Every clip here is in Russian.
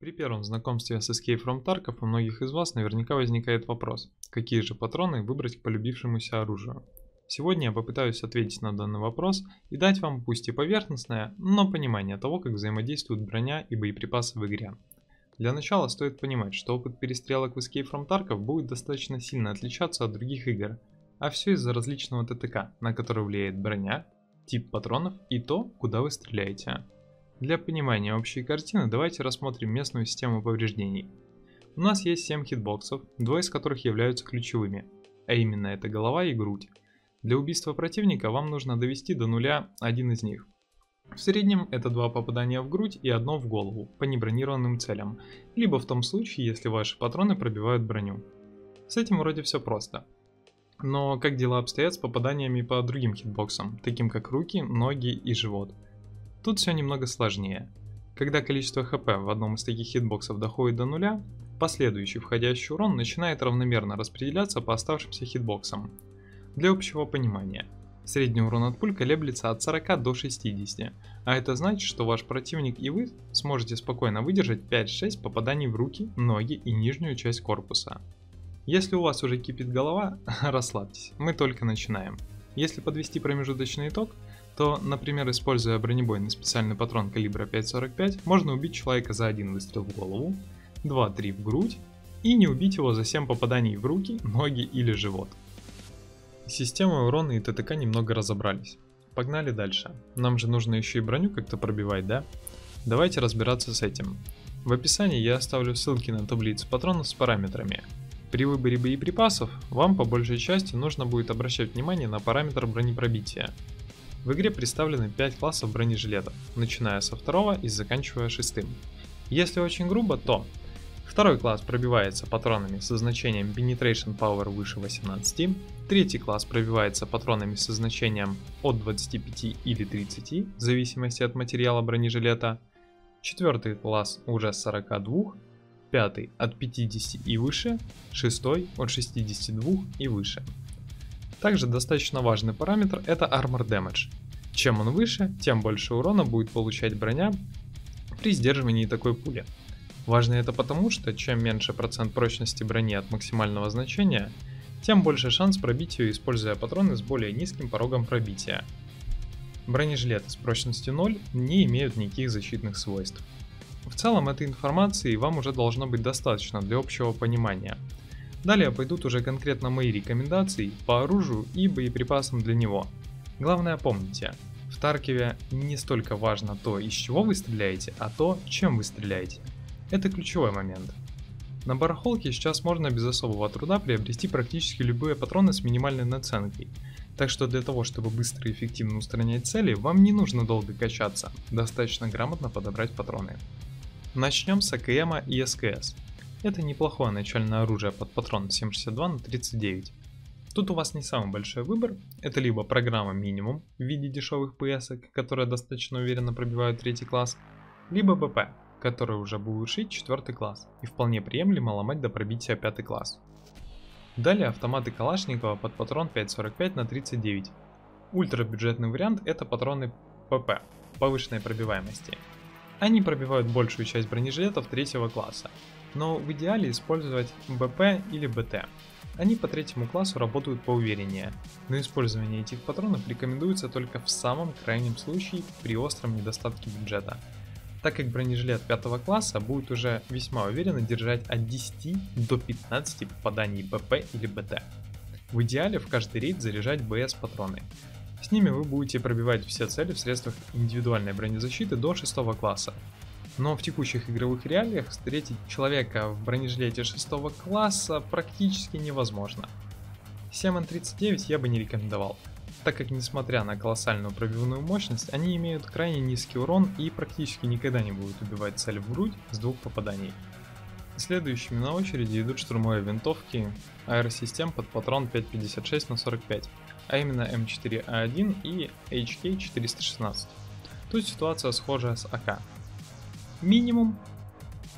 При первом знакомстве с Escape from Tarkov у многих из вас наверняка возникает вопрос, какие же патроны выбрать к полюбившемуся оружию. Сегодня я попытаюсь ответить на данный вопрос и дать вам пусть и поверхностное, но понимание того, как взаимодействуют броня и боеприпасы в игре. Для начала стоит понимать, что опыт перестрелок в Escape from Tarkov будет достаточно сильно отличаться от других игр, а все из-за различного ТТК, на который влияет броня, тип патронов и то, куда вы стреляете. Для понимания общей картины давайте рассмотрим местную систему повреждений. У нас есть 7 хитбоксов, двое из которых являются ключевыми, а именно это голова и грудь. Для убийства противника вам нужно довести до нуля один из них. В среднем это два попадания в грудь и одно в голову, по небронированным целям, либо в том случае, если ваши патроны пробивают броню. С этим вроде все просто. Но как дела обстоят с попаданиями по другим хитбоксам, таким как руки, ноги и живот – Тут все немного сложнее. Когда количество хп в одном из таких хитбоксов доходит до нуля, последующий входящий урон начинает равномерно распределяться по оставшимся хитбоксам. Для общего понимания, средний урон от пуль колеблется от 40 до 60, а это значит, что ваш противник и вы сможете спокойно выдержать 5-6 попаданий в руки, ноги и нижнюю часть корпуса. Если у вас уже кипит голова, расслабьтесь, мы только начинаем. Если подвести промежуточный итог, то, например, используя бронебойный специальный патрон калибра 5.45, можно убить человека за один выстрел в голову, 2-3 в грудь и не убить его за 7 попаданий в руки, ноги или живот. Системой урона и ТТК немного разобрались. Погнали дальше. Нам же нужно еще и броню как-то пробивать, да? Давайте разбираться с этим. В описании я оставлю ссылки на таблицу патронов с параметрами. При выборе боеприпасов вам по большей части нужно будет обращать внимание на параметр бронепробития. В игре представлены 5 классов бронежилетов, начиная со второго и заканчивая шестым. Если очень грубо, то Второй класс пробивается патронами со значением Penetration Power выше 18, третий класс пробивается патронами со значением от 25 или 30, в зависимости от материала бронежилета, четвертый класс уже с 42, пятый от 50 и выше, шестой от 62 и выше. Также достаточно важный параметр это Armor Damage. Чем он выше, тем больше урона будет получать броня при сдерживании такой пули. Важно это потому, что чем меньше процент прочности брони от максимального значения, тем больше шанс пробить ее, используя патроны с более низким порогом пробития. Бронежилеты с прочностью 0 не имеют никаких защитных свойств. В целом этой информации вам уже должно быть достаточно для общего понимания – Далее пойдут уже конкретно мои рекомендации по оружию и боеприпасам для него. Главное помните, в Таркиве не столько важно то, из чего вы стреляете, а то, чем вы стреляете. Это ключевой момент. На барахолке сейчас можно без особого труда приобрести практически любые патроны с минимальной наценкой. Так что для того, чтобы быстро и эффективно устранять цели, вам не нужно долго качаться, достаточно грамотно подобрать патроны. Начнем с АКМ и СКС. Это неплохое начальное оружие под патрон 7,62 на 39. Тут у вас не самый большой выбор, это либо программа минимум в виде дешевых ps которые достаточно уверенно пробивают третий класс, либо БП, который уже будет шить четвертый класс и вполне приемлемо ломать до пробития пятый класс. Далее автоматы Калашникова под патрон 5.45 на 39. Ультрабюджетный вариант это патроны ПП, повышенной пробиваемости. Они пробивают большую часть бронежилетов третьего класса, но в идеале использовать БП или БТ. Они по третьему классу работают поувереннее, но использование этих патронов рекомендуется только в самом крайнем случае при остром недостатке бюджета, так как бронежилет пятого класса будет уже весьма уверенно держать от 10 до 15 попаданий БП или БТ. В идеале в каждый рейд заряжать БС патроны. С ними вы будете пробивать все цели в средствах индивидуальной бронезащиты до 6 класса, но в текущих игровых реалиях встретить человека в бронежилете 6 класса практически невозможно. 7N39 я бы не рекомендовал, так как несмотря на колоссальную пробивную мощность, они имеют крайне низкий урон и практически никогда не будут убивать цель в грудь с двух попаданий. Следующими на очереди идут штурмовые винтовки аэросистем под патрон 5.56 на 45, а именно М4А1 и HK416. Тут ситуация схожая с АК, минимум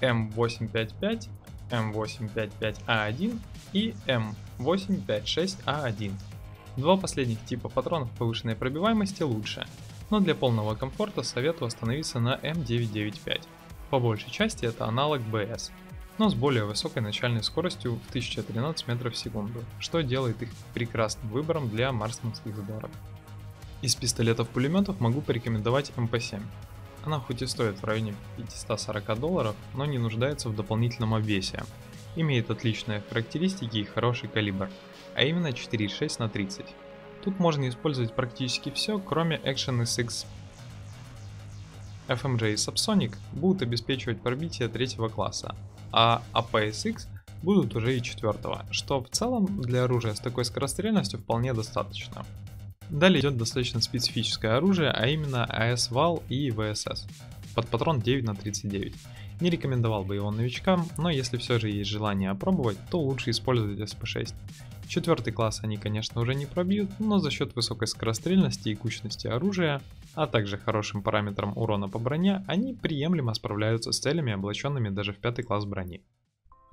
М855, М855А1 и М856А1. Два последних типа патронов повышенной пробиваемости лучше, но для полного комфорта советую остановиться на М995. По большей части это аналог БС, но с более высокой начальной скоростью в 1013 метров в секунду, что делает их прекрасным выбором для марсманских сборок. Из пистолетов-пулеметов могу порекомендовать МП-7. Она хоть и стоит в районе 540 долларов, но не нуждается в дополнительном обвесе. Имеет отличные характеристики и хороший калибр, а именно 4,6 на 30. Тут можно использовать практически все, кроме Action SX. FMJ и Subsonic будут обеспечивать пробитие третьего класса, а APSX будут уже и четвертого, что в целом для оружия с такой скорострельностью вполне достаточно. Далее идет достаточно специфическое оружие, а именно AS-вал и VSS под патрон 9 на 39. Не рекомендовал бы его новичкам, но если все же есть желание опробовать, то лучше использовать SP6. Четвертый класс они, конечно, уже не пробьют, но за счет высокой скорострельности и кучности оружия, а также хорошим параметром урона по броне, они приемлемо справляются с целями, облаченными даже в пятый класс брони.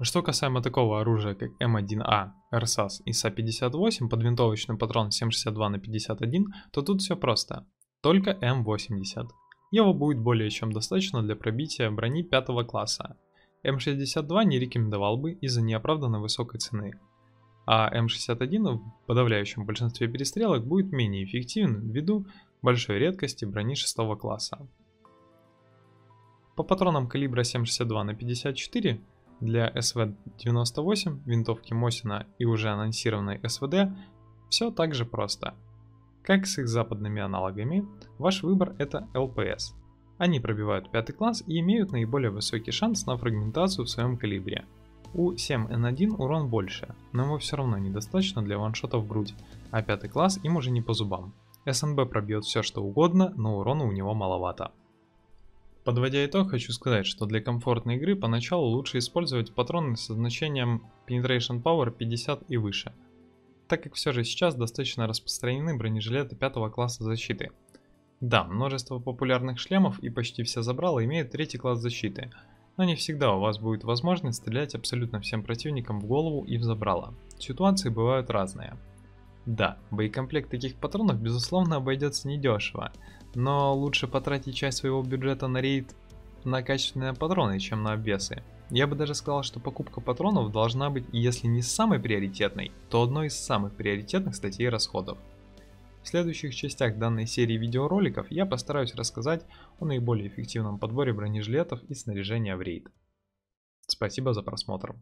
Что касаемо такого оружия, как М1А, РСАС и СА-58 под винтовочный патрон 7,62 на 51, то тут все просто. Только М80. Его будет более чем достаточно для пробития брони 5 класса. М62 не рекомендовал бы из-за неоправданно высокой цены. А М61 в подавляющем большинстве перестрелок будет менее эффективен ввиду большой редкости брони 6 класса. По патронам калибра 7,62 на 54 для СВ-98, винтовки Мосина и уже анонсированной СВД все так же просто. Как с их западными аналогами, ваш выбор это ЛПС. Они пробивают пятый класс и имеют наиболее высокий шанс на фрагментацию в своем калибре. У 7N1 урон больше, но его все равно недостаточно для ваншота в грудь, а пятый класс им уже не по зубам. СНБ пробьет все что угодно, но урона у него маловато. Подводя итог, хочу сказать, что для комфортной игры поначалу лучше использовать патроны со значением Penetration Power 50 и выше, так как все же сейчас достаточно распространены бронежилеты 5 класса защиты. Да, множество популярных шлемов и почти все забрала имеют третий класс защиты, но не всегда у вас будет возможность стрелять абсолютно всем противникам в голову и в забрало. Ситуации бывают разные. Да, боекомплект таких патронов безусловно обойдется недешево, но лучше потратить часть своего бюджета на рейд на качественные патроны, чем на обвесы. Я бы даже сказал, что покупка патронов должна быть, если не самой приоритетной, то одной из самых приоритетных статей расходов. В следующих частях данной серии видеороликов я постараюсь рассказать о наиболее эффективном подборе бронежилетов и снаряжения в рейд. Спасибо за просмотр.